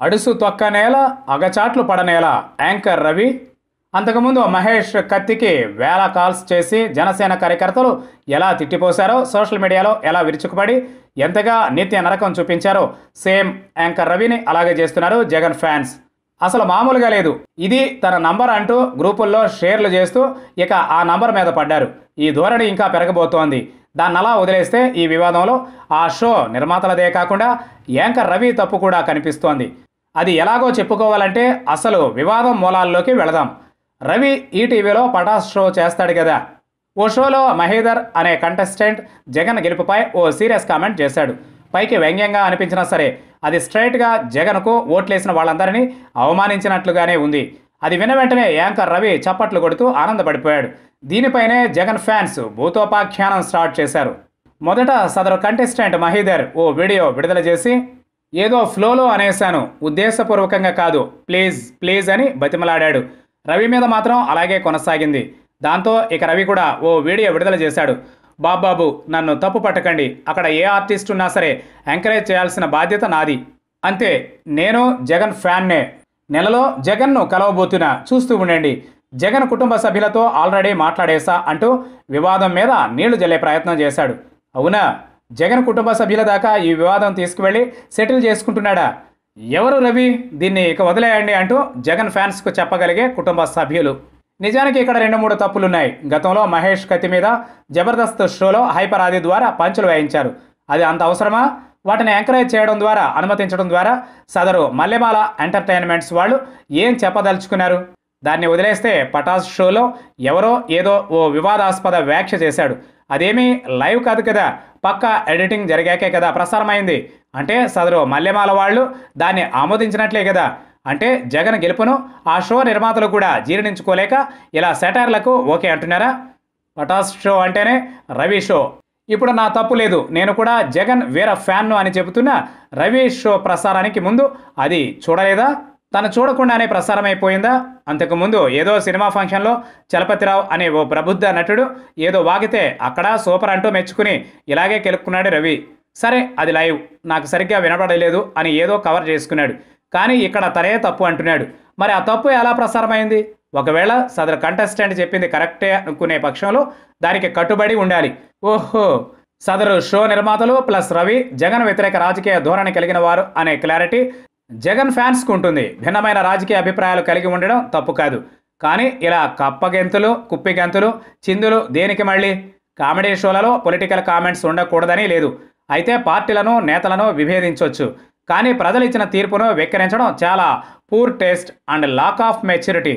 అడుసు తొక్క నేల అగచాట్లు పడనేల యాంకర్ రవి అంతకుముందు మహేష్ కత్తికి వేల కాల్స్ చేసి జనసేన కార్యకర్తలు ఎలా తిట్టిపోశారో సోషల్ మీడియాలో ఎలా విరుచుకుపడి ఎంతగా నిత్య నరకం చూపించారో సేమ్ యాంకర్ రవిని అలాగే చేస్తున్నారు జగన్ ఫ్యాన్స్. అసలు మామూలుగా లేదు. ఇది తన నంబర్ అంటూ గ్రూపుల్లో షేర్లు చేస్తూ ఇక ఆ నంబర్ మీద పడ్డారు. ఈ ధోరణి ఇంకా పెరగబోతోంది. దాన్ని అలా వదిలేస్తే ఈ వివాదంలో ఆ షో నిర్మాతలదే కాకుండా యాంకర్ రవి తప్పు కూడా కనిపిస్తోంది. అది ఎలాగో చెప్పుకోవాలంటే అసలు వివాదం మూలాల్లోకి వెళదాం. రవి ఈటీవీలో పటాస్ షో చేస్తాడు కదా. ఓ షోలో మహేదర్ అనే కంటెస్టెంట్ జగన్ గెలుపుపై ఓ సీరియస్ కామెంట్ చేశాడు. పైకి వ్యంగ్యంగా అనిపించినా సరే అది స్ట్రైట్గా జగన్కు ఓట్లేసిన వాళ్ళందరినీ అవమానించినట్లుగానే ఉంది. అది విన్న వెంటనే యాంకర్ రవి చప్పట్లు కొడుతూ ఆనందపడిపోయాడు. దీనిపైనే జగన్ ఫ్యాన్స్ భూతోపాఖ్యానం స్టార్ట్ చేశారు. మొదట సదరు కంటెస్టెంట్ మహీదర్ ఓ వీడియో విడుదల చేసి ఏదో ఫ్లోలో అనేశాను. ఉద్దేశపూర్వకంగా కాదు. ప్లీజ్ ప్లీజ్ అని బతిమలాడాడు. రవి మీద మాత్రం అలాగే కొనసాగింది. దాంతో ఇక రవి కూడా ఓ వీడియో విడుదల చేశాడు. బాబాబు నన్ను తప్పు పట్టకండి. అక్కడ ఏ ఆర్టిస్ట్ ఉన్నా సరే ఎంకరేజ్ చేయాల్సిన బాధ్యత నాది. అంతే నేను జగన్ ఫ్యాన్నే. నెలలో జగన్ను కలవబోతున్నా చూస్తూ ఉండండి. జగన్ కుటుంబ సభ్యులతో ఆల్రెడీ మాట్లాడేశా అంటూ వివాదం మీద నీళ్ళు జల్లే ప్రయత్నం చేశాడు. అవునా? జగన్ కుటుంబ సభ్యుల దాకా ఈ వివాదం తీసుకువెళ్ళి సెటిల్ చేసుకుంటున్నాడా? ఎవరు రవి? దీన్ని ఇక వదిలేయండి అంటూ జగన్ ఫ్యాన్స్కు చెప్పగలిగే కుటుంబ సభ్యులు. నిజానికి ఇక్కడ రెండు మూడు తప్పులున్నాయి. గతంలో మహేష్ కత్తి మీద జబర్దస్త్ షోలో హైపర్ ఆది ద్వారా పంచులు వేయించారు. అది అంత అవసరమా? వాటిని ఎంకరేజ్ చేయడం ద్వారా అనుమతించడం ద్వారా సదరు మల్లెమాల ఎంటర్టైన్మెంట్స్ వాళ్ళు ఏం చెప్పదలుచుకున్నారు? దాన్ని వదిలేస్తే పటాస్ షోలో ఎవరో ఏదో ఓ వివాదాస్పద వ్యాఖ్య చేశాడు. అదేమీ లైవ్ కాదు కదా. పక్కా ఎడిటింగ్ జరిగాకే కదా ప్రసారమైంది. అంటే సదరు మల్లెమాల వాళ్ళు దాన్ని ఆమోదించినట్లే కదా. అంటే జగన్ గెలుపును ఆ షో నిర్మాతలు కూడా జీర్ణించుకోలేక ఇలా సెటైర్లకు ఓకే అంటున్నారా? పటాస్ షో అంటేనే రవి షో. ఇప్పుడు నా తప్పు లేదు. నేను కూడా జగన్ వీర ఫ్యాన్ను అని చెబుతున్న రవి షో ప్రసారానికి ముందు అది చూడలేదా? తను చూడకుండానే ప్రసారమైపోయిందా? అంతకుముందు ఏదో సినిమా ఫంక్షన్లో చలపతిరావు అనే ఓ ప్రబుద్ధ నటుడు ఏదో వాగితే అక్కడ సూపర్ అంటూ మెచ్చుకుని ఇలాగే కెలుక్కున్నాడు రవి. సరే అది లైవ్. నాకు సరిగ్గా వినపడలేదు అని ఏదో కవర్ చేసుకున్నాడు. కానీ ఇక్కడ తనే తప్పు అంటున్నాడు. మరి ఆ తప్పు ఎలా ప్రసారమైంది? ఒకవేళ సదరు కంటెస్టెంట్ చెప్పింది కరెక్టే అనుకునే పక్షంలో దానికి కట్టుబడి ఉండాలి. ఓహో! సదరు షో నిర్మాతలు ప్లస్ రవి జగన్ వ్యతిరేక రాజకీయ ధోరణి కలిగిన వారు అనే క్లారిటీ జగన్ ఫ్యాన్స్కు ఉంటుంది భిన్నమైన రాజకీయ అభిప్రాయాలు కలిగి ఉండడం తప్పు కాదు. కానీ ఇలా కప్పగెంతులు కుప్పిగెంతులు చిందులు దేనికి మళ్ళీ? కామెడీ షోలలో పొలిటికల్ కామెంట్స్ ఉండకూడదని లేదు. అయితే పార్టీలను నేతలను విభేదించవచ్చు కానీ ప్రజలు ఇచ్చిన తీర్పును వెక్కిరించడం చాలా poor taste and lack of maturity.